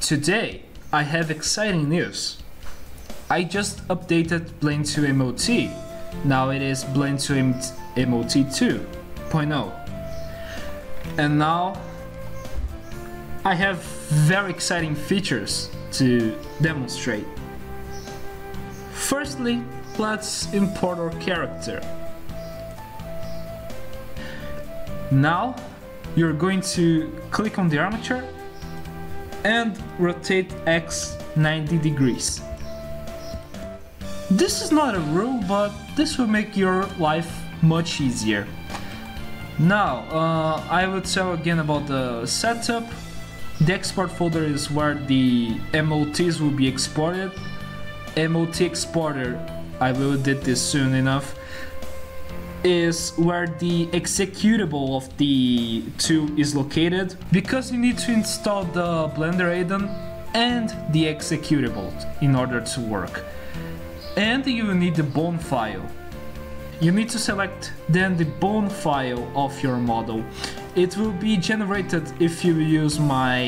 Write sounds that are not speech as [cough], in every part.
Today, I have exciting news. I just updated Blen2MOT. Now it is Blen2MOT 2.0. And now I have very exciting features to demonstrate. Firstly, let's import our character. Now you're going to click on the armature and rotate X 90 degrees. This is not a rule, but this will make your life much easier. Now, uh, I will tell again about the setup. The export folder is where the MOTs will be exported. MOT exporter, I will edit this soon enough, is where the executable of the two is located because you need to install the Blender add-on and the executable in order to work. And you will need the bone file. You need to select then the bone file of your model. It will be generated if you use my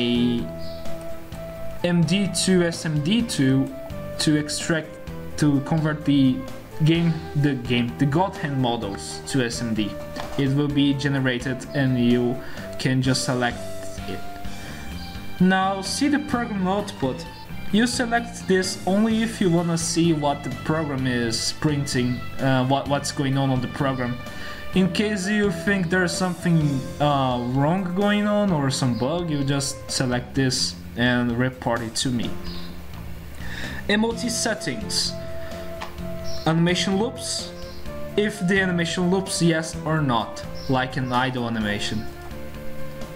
MD2 SMD2 to extract to convert the game the game the God Hand models to SMD. It will be generated and you can just select it. Now see the program output. You select this only if you wanna see what the program is printing, uh, what, what's going on on the program. In case you think there's something uh, wrong going on or some bug, you just select this and report it to me. MOT settings animation loops if the animation loops yes or not, like an idle animation.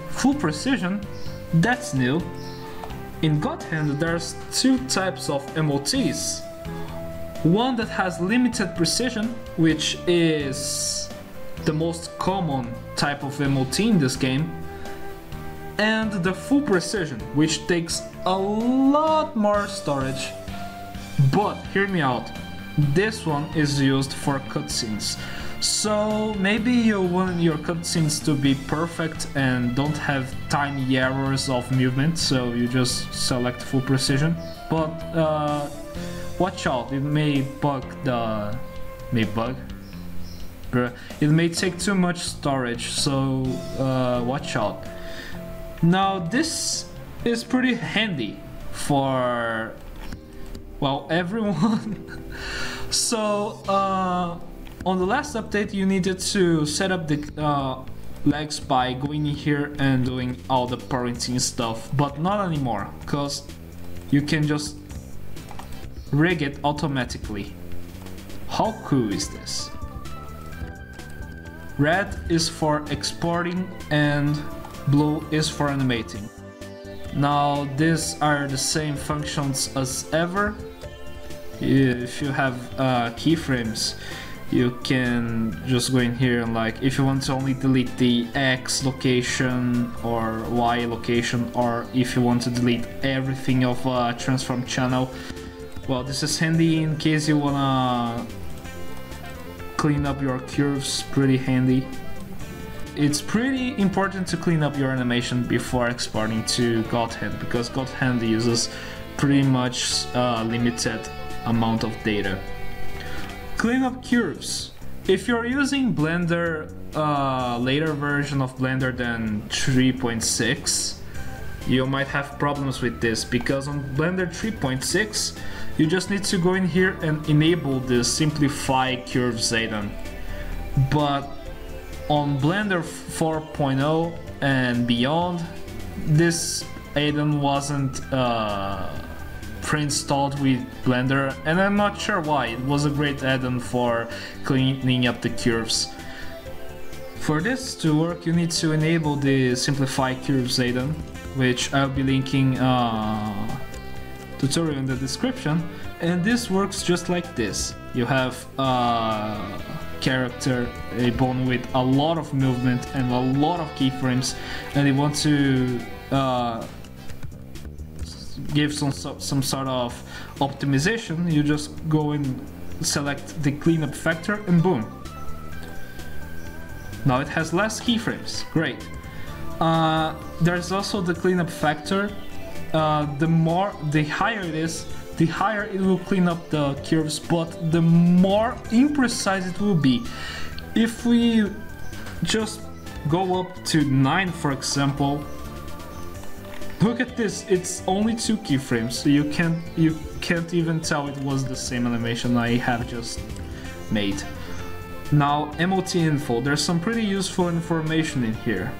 Full precision, that's new. In God Hand there's two types of MOTs. One that has limited precision, which is the most common type of MOT in this game, and the full precision, which takes a lot more storage. But hear me out, this one is used for cutscenes. So maybe you want your cutscenes to be perfect and don't have tiny errors of movement, so you just select full precision. But uh, watch out, it may bug the may bug. It may take too much storage, so uh, watch out. Now this is pretty handy for well [laughs] everyone. So uh, on the last update you needed to set up the uh, legs by going in here and doing all the parenting stuff but not anymore because you can just rig it automatically. How cool is this? Red is for exporting and blue is for animating now these are the same functions as ever. If you have uh, keyframes you can just go in here and like if you want to only delete the X location or Y location or if you want to delete everything of a transform channel well this is handy in case you wanna clean up your curves pretty handy it's pretty important to clean up your animation before exporting to God Hand because God Hand uses pretty much uh, limited amount of data. Clean up curves. If you're using Blender, uh, later version of Blender than 3.6, you might have problems with this because on Blender 3.6 you just need to go in here and enable the simplify curves add-on. But on Blender 4.0 and beyond, this add-on wasn't uh, pre-installed with Blender and I'm not sure why, it was a great add-on for cleaning up the curves. For this to work you need to enable the Simplify Curves add-on, which I'll be linking uh, tutorial in the description, and this works just like this. You have uh, character, a bone with a lot of movement and a lot of keyframes, and you want to uh, give some some sort of optimization, you just go and select the cleanup factor and boom. Now it has less keyframes, great. Uh, there's also the cleanup factor uh, the more, the higher it is, the higher it will clean up the curves, but the more imprecise it will be. If we just go up to 9 for example, look at this, it's only two keyframes, so you can't, you can't even tell it was the same animation I have just made. Now, MOT info, there's some pretty useful information in here.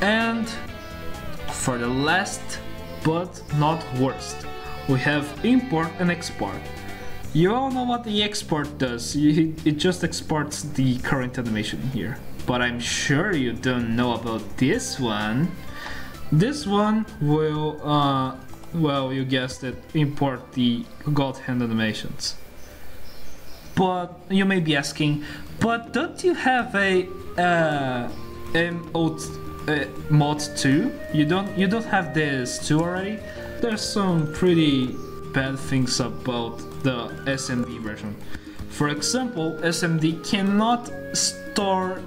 And for the last but not worst, we have import and export. You all know what the export does, it just exports the current animation here. But I'm sure you don't know about this one. This one will, uh, well, you guessed it, import the God Hand animations. But you may be asking, but don't you have a uh, uh, mod 2? You don't you don't have this 2 already? There's some pretty bad things about the SMD version. For example, SMD cannot store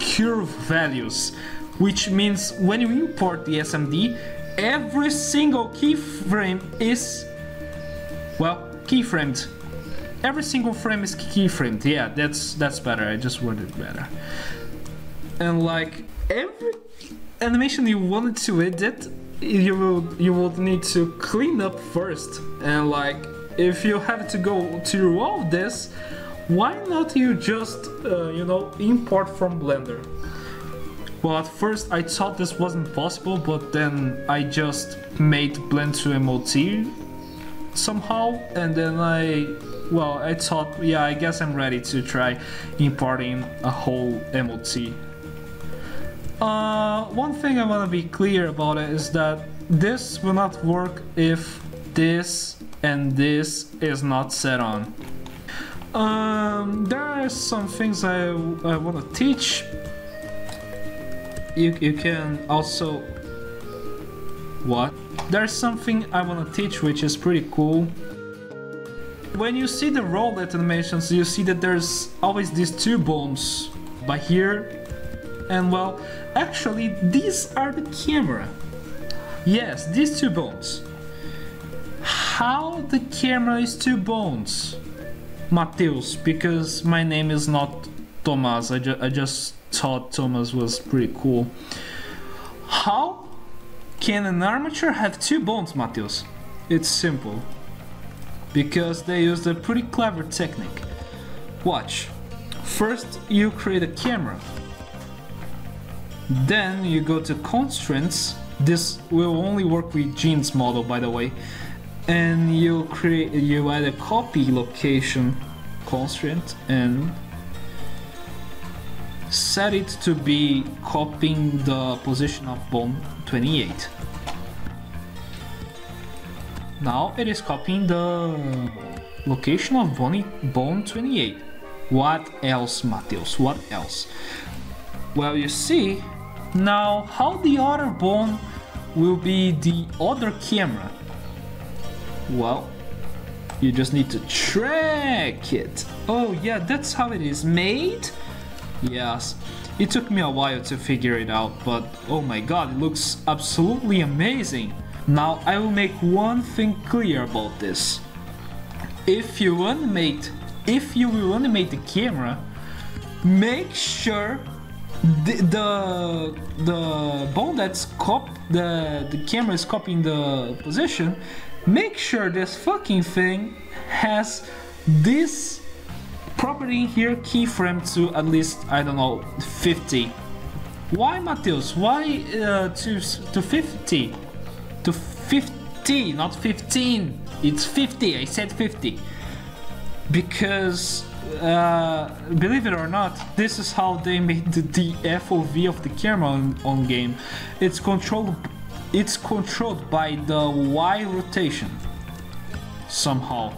curve values, which means when you import the SMD, every single keyframe is well keyframed every single frame is keyframed. Yeah, that's that's better. I just worded better. And like every animation you wanted to edit, you will you will need to clean up first. And like if you have to go through all this, why not you just uh, you know import from Blender? Well, at first I thought this wasn't possible, but then I just made Blen2MOT somehow, and then I well, I thought, yeah, I guess I'm ready to try importing a whole MOT. Uh, one thing I want to be clear about it is that this will not work if this and this is not set on. Um, there are some things I, I want to teach. You, you can also... What? There's something I want to teach which is pretty cool when you see the rollout animations, you see that there's always these two bones by here. And well, actually, these are the camera. Yes, these two bones. How the camera is two bones? Mateus, because my name is not Thomas. I, ju I just thought Thomas was pretty cool. How can an armature have two bones, Mateus? It's simple because they used a pretty clever technique. Watch. First you create a camera. Then you go to constraints. This will only work with Gene's model by the way. And you create you add a copy location constraint and set it to be copying the position of bone 28. Now it is copying the location of Bone 28. What else, Mateus? What else? Well, you see, now how the other bone will be the other camera? Well, you just need to track it. Oh yeah, that's how it is made? Yes, it took me a while to figure it out, but oh my god, it looks absolutely amazing. Now I will make one thing clear about this. If you animate, if you will animate the camera, make sure the the, the bone that's cop the the camera is copying the position. Make sure this fucking thing has this property here keyframe to at least I don't know 50. Why Mateus? Why uh, to to 50? to 50, not 15. It's 50, I said 50. Because, uh, believe it or not, this is how they made the, the FOV of the camera on, on game. It's controlled, it's controlled by the Y rotation, somehow.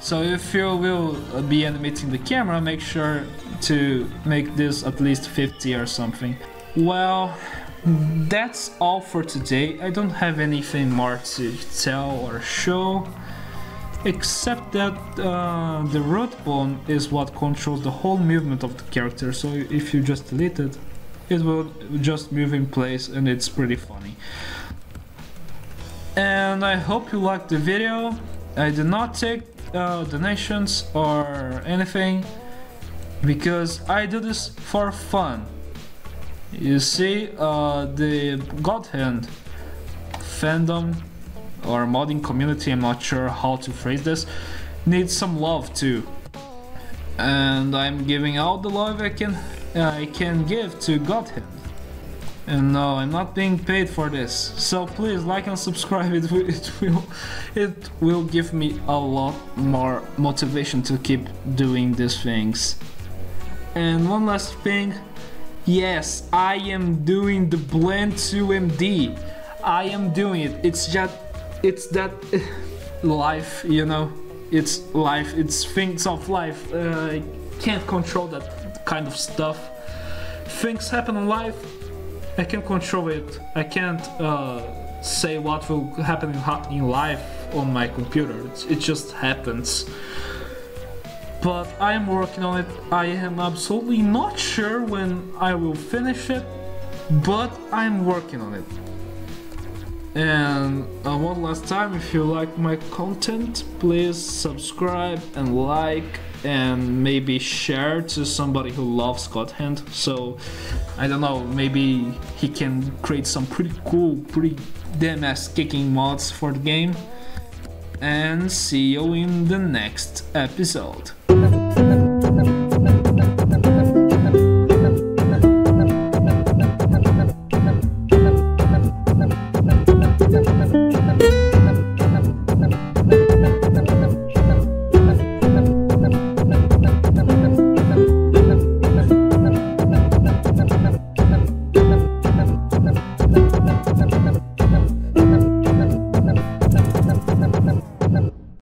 So if you will be animating the camera, make sure to make this at least 50 or something. Well, that's all for today. I don't have anything more to tell or show except that uh, the root bone is what controls the whole movement of the character so if you just delete it it will just move in place and it's pretty funny. And I hope you liked the video. I did not take uh, donations or anything because I do this for fun. You see, uh, the God Hand fandom or modding community, I'm not sure how to phrase this, needs some love too. And I'm giving out the love I can I can give to God Hand. And no, I'm not being paid for this. So please like and subscribe. It will, it will, it will give me a lot more motivation to keep doing these things. And one last thing. Yes, I am doing the Blend 2MD. I am doing it. It's just, it's that [sighs] life, you know. It's life. It's things of life. Uh, I can't control that kind of stuff. Things happen in life I can't control it. I can't uh, say what will happen in, in life on my computer. It's, it just happens. But I am working on it. I am absolutely not sure when I will finish it, but I'm working on it. And uh, one last time, if you like my content, please subscribe and like and maybe share to somebody who loves God Hand. So I don't know, maybe he can create some pretty cool, pretty damn ass kicking mods for the game. And see you in the next episode.